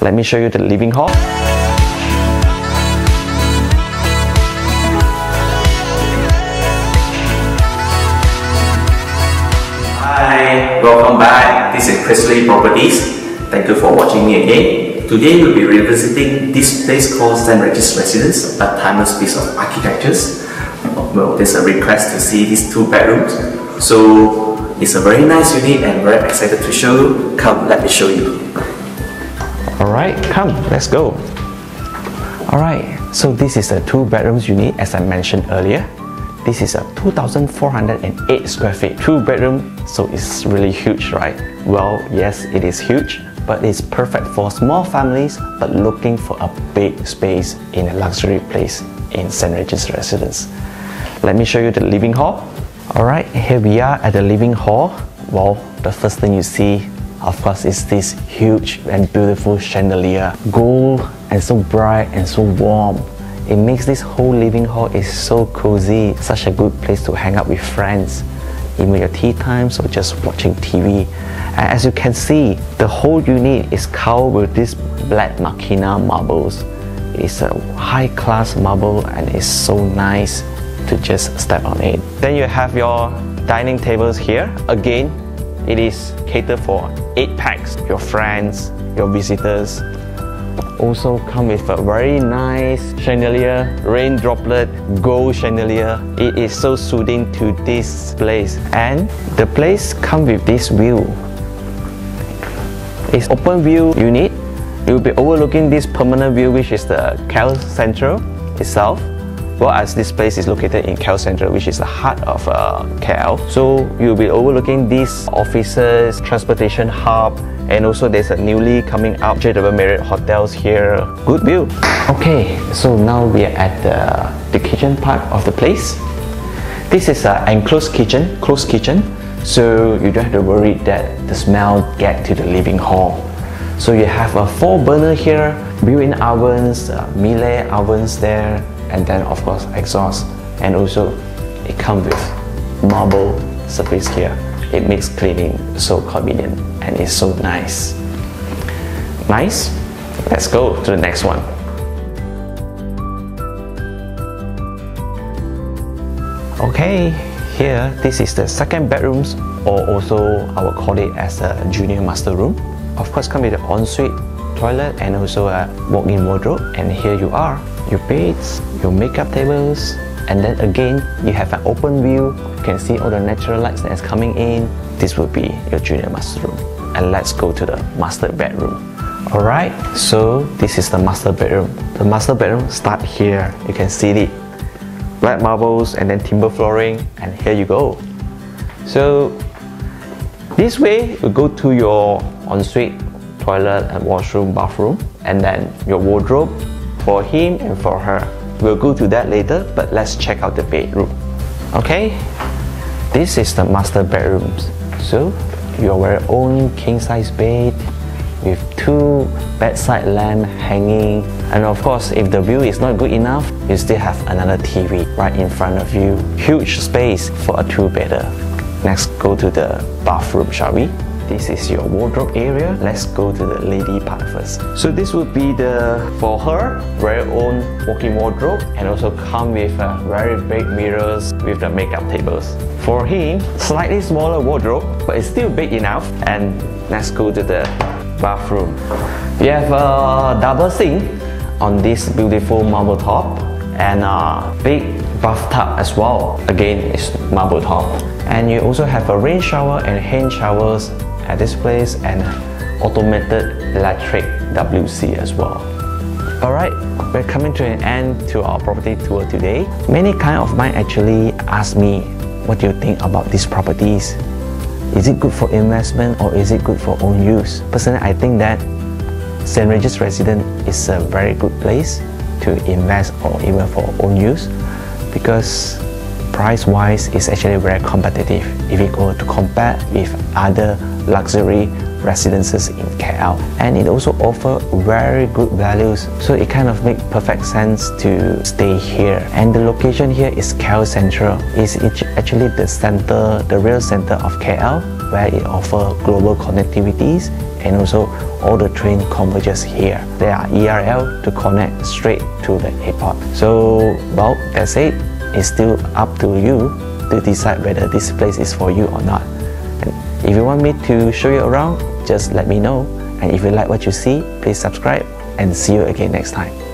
Let me show you the living hall. Hi, welcome back. This is Chris Lee Properties. Thank you for watching me again. Today we'll be revisiting this place called St. Regis Residence, a timeless piece of architecture. Well, there's a request to see these two bedrooms. So it's a very nice unit and very excited to show you. Come, let me show you. Alright, come, let's go. Alright, so this is a two bedrooms unit as I mentioned earlier. This is a 2408 square feet, two bedroom, so it's really huge, right? Well, yes, it is huge, but it's perfect for small families but looking for a big space in a luxury place in St. Regis Residence. Let me show you the living hall. Alright, here we are at the living hall. Well, the first thing you see, of course, is this huge and beautiful chandelier. Gold and so bright and so warm. It makes this whole living hall is so cozy, such a good place to hang out with friends, even your tea times or just watching TV. And as you can see, the whole unit is covered with this black Marquina marbles. It's a high class marble and it's so nice to just step on it. Then you have your dining tables here. Again, it is catered for 8 packs, your friends, your visitors, also come with a very nice chandelier, rain droplet, gold chandelier. It is so soothing to this place. And the place come with this view. It's open view unit. You will be overlooking this permanent view which is the KL Sentral itself. Well, as this place is located in KL Sentral, which is the heart of uh, KL. So you'll be overlooking these offices, transportation hub, and also there's a newly coming up JW Marriott hotels here. Good view. Okay, so now we are at the, the kitchen part of the place. This is an enclosed kitchen, closed kitchen, so you don't have to worry that the smell get to the living hall. So you have a four burner here, built-in ovens, uh, Miele ovens there, and then of course exhaust. And also it comes with marble surface here. It makes cleaning so convenient and it's so nice. Nice? Let's go to the next one. Okay here this is the second bedrooms or also I will call it as a junior master room. Of course come with an ensuite toilet and also a walk-in wardrobe. And here you are your beds your makeup tables and then again you have an open view. You can see all the natural lights that's coming in. This will be your junior master room. And let's go to the master bedroom. Alright so this is the master bedroom. The master bedroom start here. You can see it. Black marbles and then timber flooring and here you go. So this way you go to your ensuite toilet and washroom bathroom and then your wardrobe for him and for her we'll go to that later but let's check out the bedroom. Okay? This is the master bedrooms so your own king size bed with two bedside lamp hanging. And of course if the view is not good enough you still have another TV right in front of you. Huge space for a two bedder Next, go to the bathroom, shall we? This is your wardrobe area. Let's go to the lady part first. So this would be the, for her, very own walk-in wardrobe and also come with uh, very big mirrors with the makeup tables. For him, slightly smaller wardrobe, but it's still big enough. And let's go to the bathroom. We have a double sink on this beautiful marble top and a big bathtub as well. Again, it's marble top. And you also have a rain shower and hand showers at this place and automated electric WC as well. Alright, we're coming to an end to our property tour today. Many kind of mine actually ask me, what do you think about these properties? Is it good for investment or is it good for own use? Personally, I think that St. Regis Residence is a very good place to invest or even for own use because price wise it's actually very competitive if you go to compare with other luxury residences in KL and it also offer very good values so it kind of make perfect sense to stay here and the location here is KL Sentral it's actually the center the real center of KL where it offers global connectivities and also all the train converges here. There are ERL to connect straight to the airport. So, well, that's it. It's still up to you to decide whether this place is for you or not. And if you want me to show you around, just let me know. And if you like what you see, please subscribe and see you again next time.